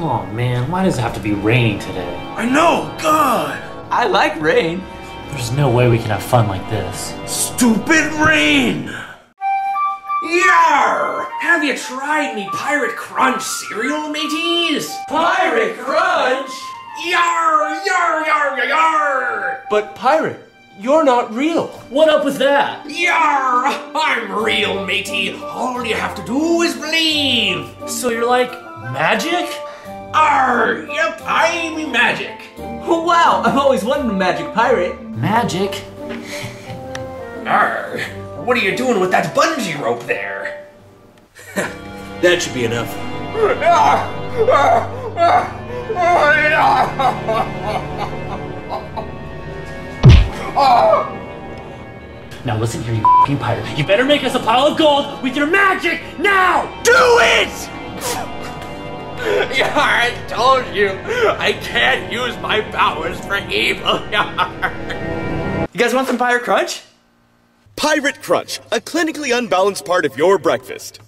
why does it have to be raining today? I know, God! I like rain. There's no way we can have fun like this. Stupid rain! Yar! Have you tried me Pirate Crunch cereal, mateys? Pirate Crunch! Yar! Yar! Yar! Yar! Yar! But Pirate, you're not real. What up with that? Yar! I'm real, matey. All you have to do is believe. So you're like magic? Arr! Yep, I'm magic. Oh, wow, I've always wanted a magic pirate. Magic? Arr! What are you doing with that bungee rope there? That should be enough. Now listen here, you fing pirate. You better make us a pile of gold with your magic now! Do it! I told you, I can't use my powers for evil. You guys want some Pirate Crunch? Pirate Crunch, a clinically unbalanced part of your breakfast.